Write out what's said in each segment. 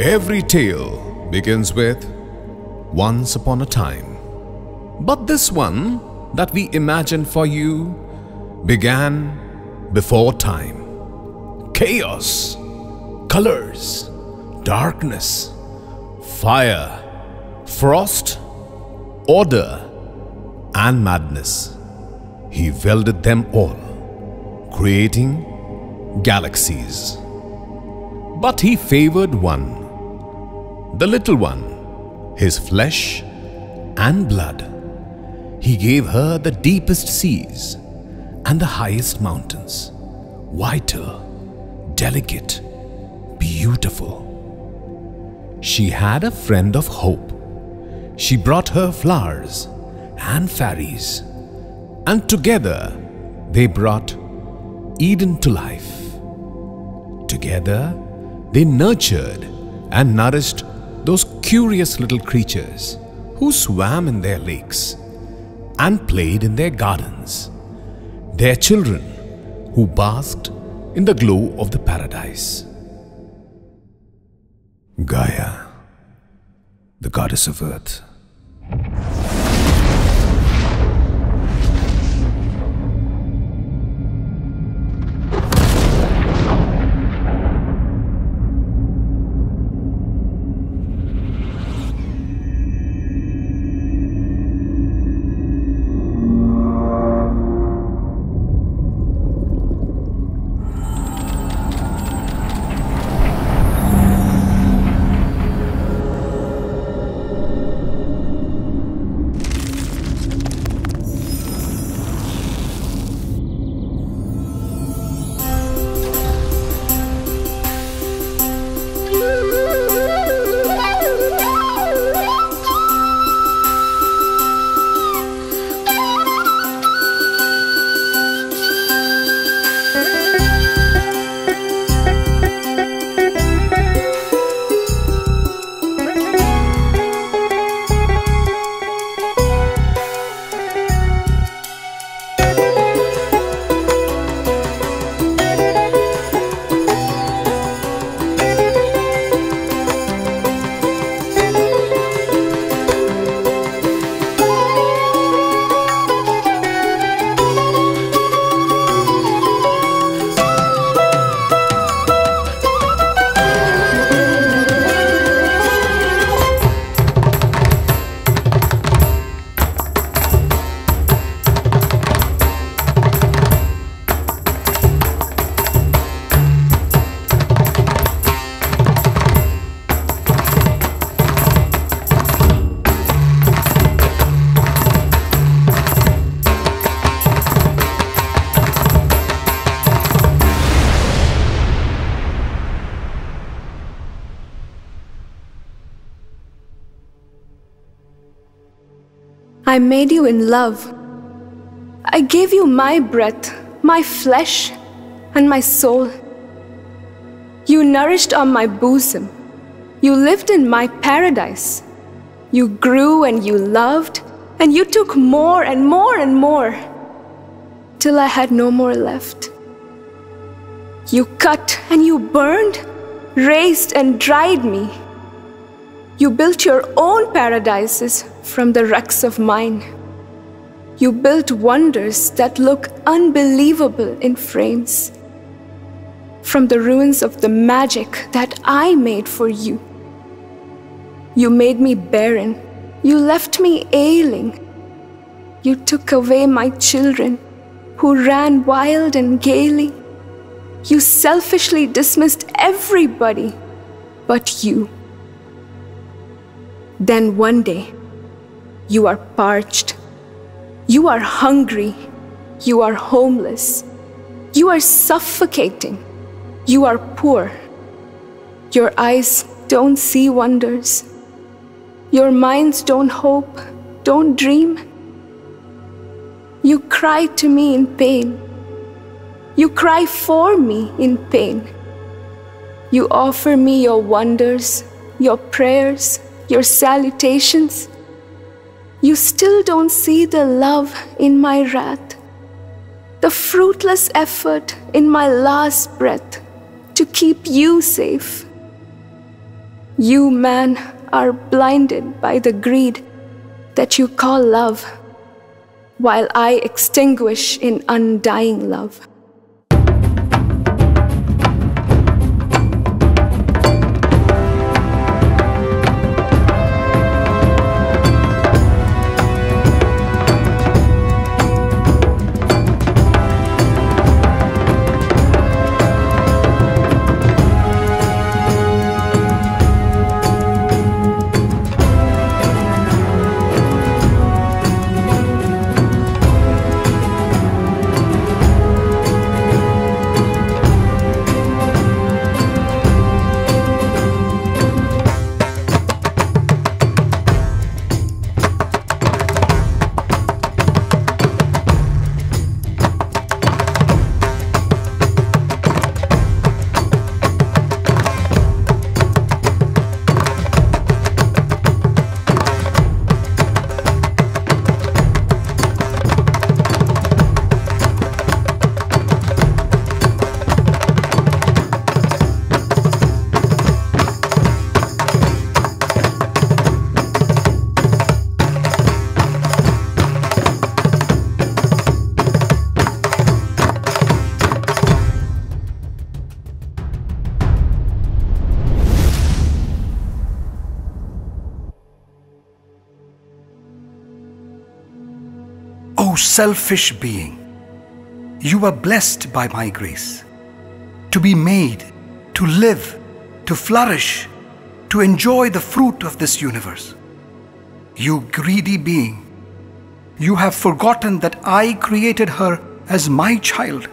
Every tale begins with once upon a time. But this one that we imagine for you began before time. Chaos, colors, darkness, fire, frost, order, and madness. He welded them all, creating galaxies. But he favored one, the little one, his flesh and blood. He gave her the deepest seas and the highest mountains, vital, delicate, beautiful. She had a friend of hope. She brought her flowers and fairies, and together they brought Eden to life. Together, they nurtured and nourished those curious little creatures who swam in their lakes and played in their gardens, their children who basked in the glow of the paradise. Gaia, the goddess of earth. I made you in love. I gave you my breath, my flesh, and my soul. You nourished on my bosom. You lived in my paradise. You grew and you loved, and you took more and more and more, till I had no more left. You cut and you burned, razed and dried me. You built your own paradises from the wrecks of mine. You built wonders that look unbelievable in frames. From the ruins of the magic that I made for you. You made me barren. You left me ailing. You took away my children who ran wild and gaily. You selfishly dismissed everybody but you. Then one day, you are parched. You are hungry. You are homeless. You are suffocating. You are poor. Your eyes don't see wonders. Your minds don't hope, don't dream. You cry to me in pain. You cry for me in pain. You offer me your wonders, your prayers, your salutations, you still don't see the love in my wrath, the fruitless effort in my last breath to keep you safe. You, man, are blinded by the greed that you call love, while I extinguish in undying love. Selfish being, you were blessed by my grace to be made, to live, to flourish, to enjoy the fruit of this universe. You greedy being, you have forgotten that I created her as my child,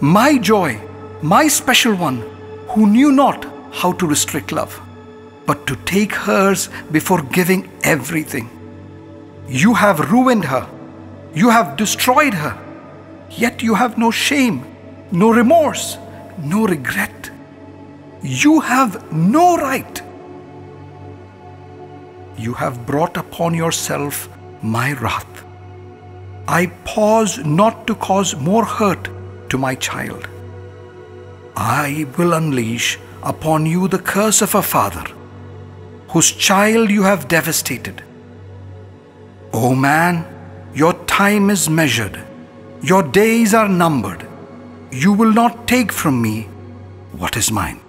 my joy, my special one, who knew not how to restrict love, but to take hers before giving everything. You have ruined her you have destroyed her, yet you have no shame, no remorse, no regret. You have no right. You have brought upon yourself my wrath. I pause not to cause more hurt to my child. I will unleash upon you the curse of a father, whose child you have devastated. O man, your time is measured, your days are numbered. You will not take from me what is mine.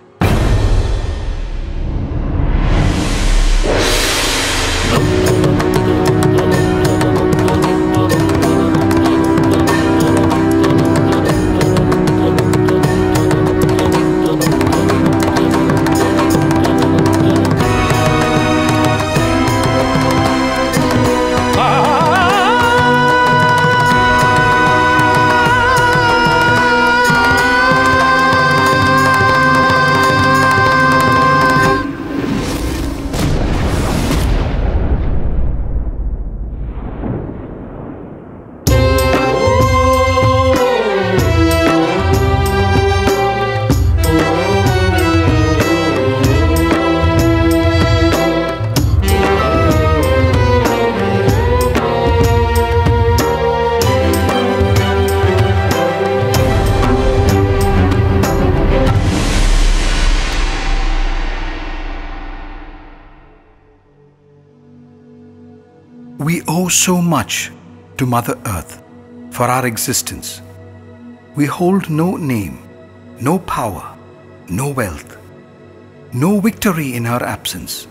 Owe so much to Mother Earth for our existence. We hold no name, no power, no wealth, no victory in her absence.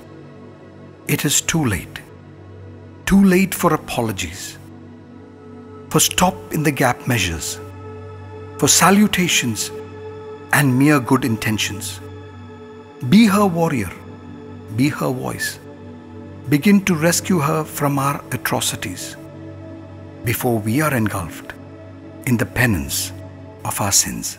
It is too late. Too late for apologies, for stop in the gap measures, for salutations and mere good intentions. Be her warrior, be her voice begin to rescue her from our atrocities before we are engulfed in the penance of our sins.